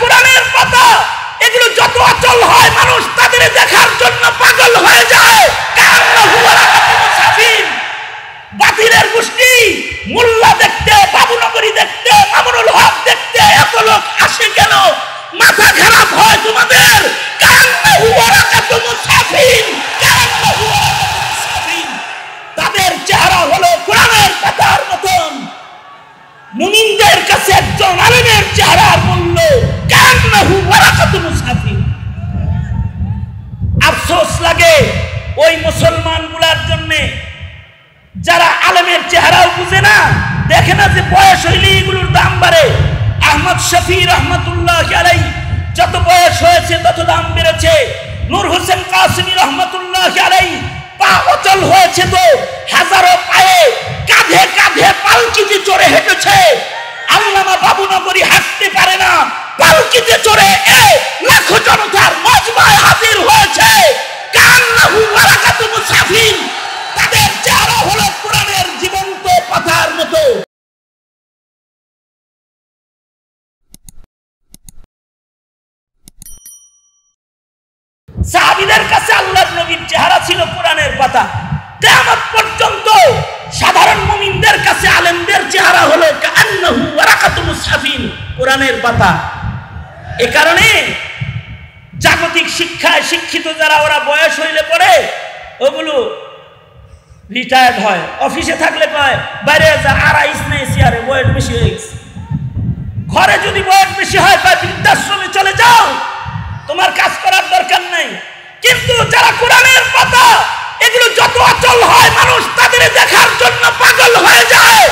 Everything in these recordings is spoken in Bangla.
কোরআনের পাতা এগুলো যত অচল হয়, মানুষ তাদের দেখার জন্য পাগল হয়ে যায়। বাতিলের গোষ্ঠী, মোল্লা দেখতে, বাবুনগরী দেখতে, মামুনুল হক দেখতে, এত লোক আসে কেন? মাথা খারাপ হয় তোমাদের। তাদের চেহারা হলো কোরআনের পাতার মতন। মুমিনদের কাছে একজন আলেমের মুসাফির আফসোস লাগে ওই মুসলমানগুলার জন্যে। যারা আলেমের চেহারাও বুঝে না, দেখে না যে বয়স হইলে এগুলোর দাম বাড়ে। আহমদ শফি রহমতুল্লাহ যত বয়স হয়েছে তত দাম বেড়েছে। নূর হোসেন কাসিমি রহমতুল্লাহ পা অচল হয়েছে তো হাজারো পায়ে কাঁধে কাঁধে পালকিতে চড়ে হেঁটেছে। আল্লামা সাহাবিদের কাছে আল্লাহর নবীর চেহারা ছিল কোরআনের পাতা। কিয়ামত পর্যন্ত সাধারণ মুমিনদের কাছে আলেমদের চেহারা হলো কোরআনের পাতা। এ কারণে জাগতিক শিক্ষায় শিক্ষিত যারা, ওরা বয়স হইলে পরে ওগুলো রিটায়ার্ড হয়। অফিসে থাকলে কয়, বাইরে যা আড়াইশ নেই বয়স বেশি হয়ে ঘরে যদি বয়স বেশি হয়, কয়, বৃদ্ধাশ্রমে চলে যাও। তোমার কাজ করার দরকার নাই। কিন্তু যারা কোরআনের পাতা, এগুলো যত অচল হয়, মানুষ তাদের দেখার জন্য পাগল হয়ে যায়।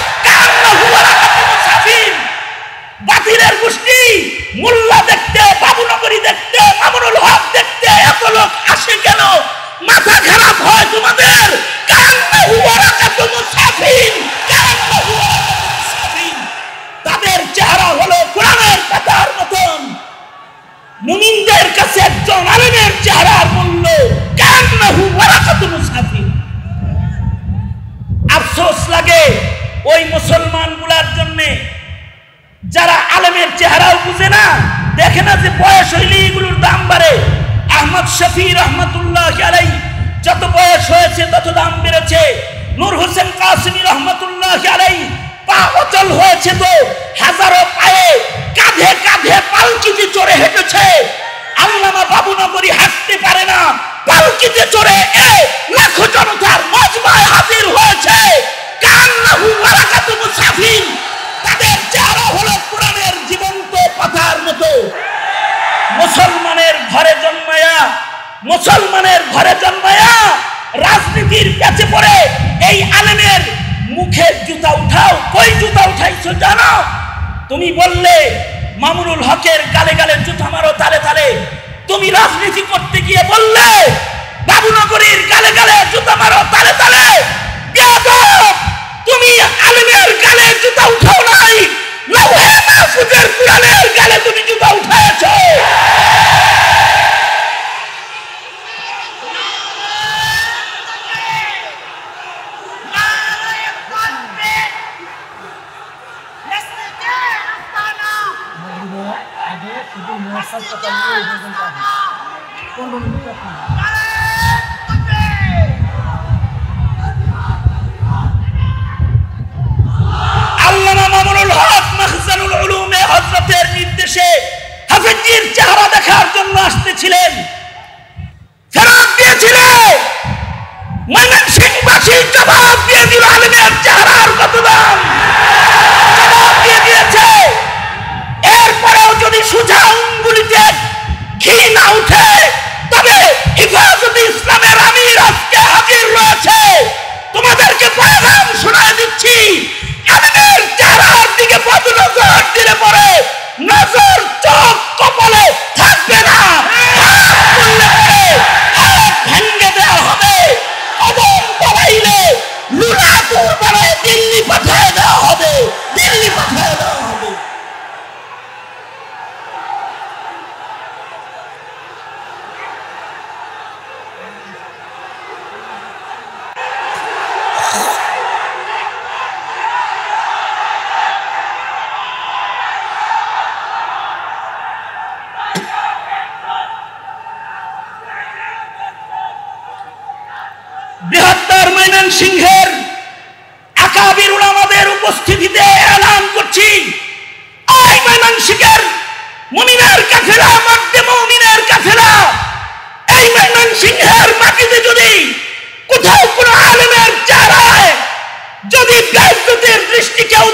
দেখে না যে বয়স হইলে এগুলোর দাম বাড়ে। আহমদ শফি রহমতুল্লাহ আলাই যত বয়স হয়েছে তত দাম বেড়েছে। নূর হোসেন কাসিমি রহমতুল্লাহ আলাই পা অচল হয়েছে মুসলমানের ঘরে জন্মায়া রাজনীতির কাছে পড়ে এই আলেমের মুখে জুতা উঠাও। কই জুতা উঠাইছো জানো? তুমি বললে, মামুনুল হকের গালে গালে জুতা মারো তালে তালে। তুমি রাজনীতি করতে গিয়ে বললে, বাবুনগরীর গালে গালে জুতা মারো তালে তালে! তুমি আলেমের গালে জুতা উঠাও নাই। লৌহে মাহফুজের কোরআনের গালে তুমি জুতা উঠাইছো আগে কথা নিয়ে এই পর্যন্ত আসে। পনেরো মিনিট নির্দেশে হাফিজির চেহারা দেখার জন্য আসতেছিলেন আজকে হাজির রয়েছে। তোমাদেরকে পয়গাম শোনায় দিচ্ছি। আমিনের ময়মনসিংহের আকাবির উলামাদের উপস্থিতিতে এলান করছি। ওই ময়মনসিংহের মুমিনের কাফেলা মধ্যে মুমিনের কাফেলা, এই ময়মনসিংহের মাটিতে যদি কোথাও কোনো আলেমের চেহারায় যদি বেজ্জতের দৃষ্টি কেউ